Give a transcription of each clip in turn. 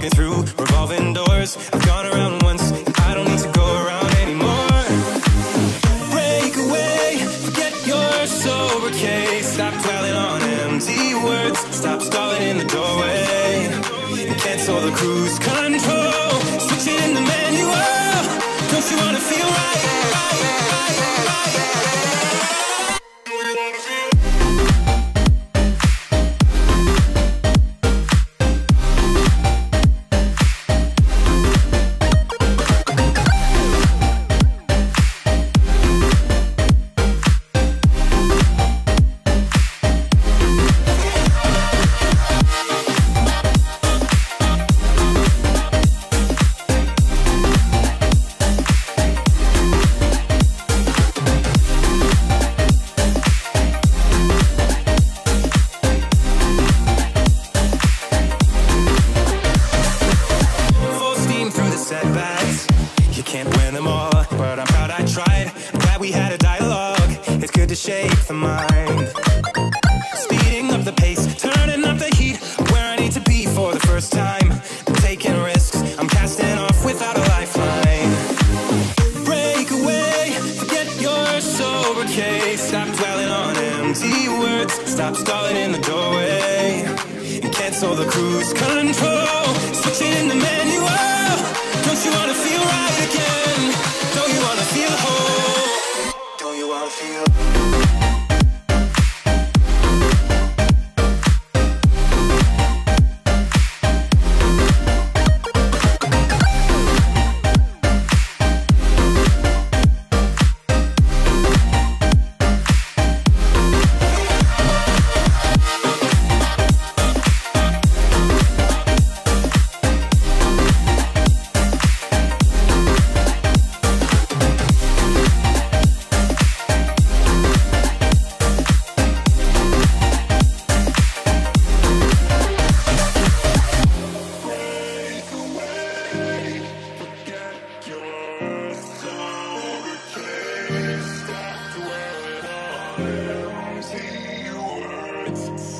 walking through revolving doors. I've gone around once, and I don't need to go around anymore. Break away, forget your sober case. Stop dwelling on empty words. Stop stalling in the doorway. And cancel the cruise control. Switch it in the manual. Don't you wanna feel right? right, right, right? Shake the mind. Speeding up the pace, turning up the heat. Where I need to be for the first time. Taking risks, I'm casting off without a lifeline. Break away, forget your sober case. Stop dwelling on empty words. Stop stalling in the doorway. And cancel the cruise control. Stop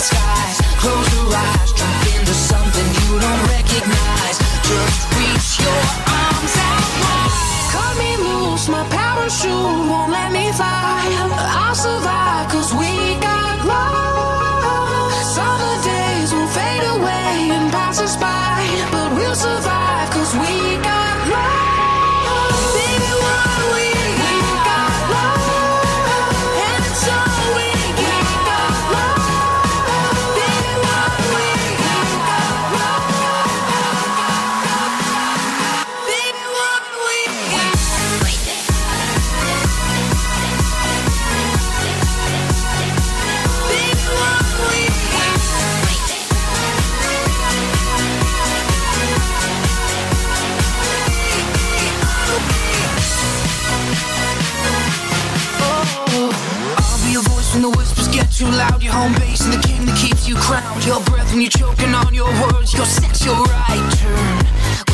skies, close your eyes, jump into something you don't recognize. too loud, your home base and the king that keeps you crowned. Your breath when you're choking on your words, your sex, your right turn.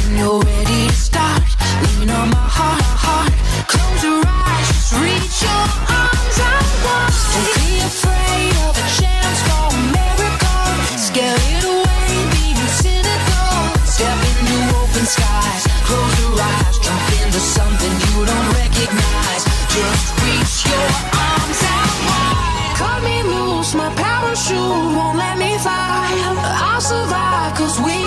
When you're ready to start, lean on my heart, heart. Close your eyes, just reach your arms out wide. Don't be afraid of a chance for a miracle. Scare it away, being cynical. Step into open skies, close your eyes, jump into something you don't recognize. Just cause we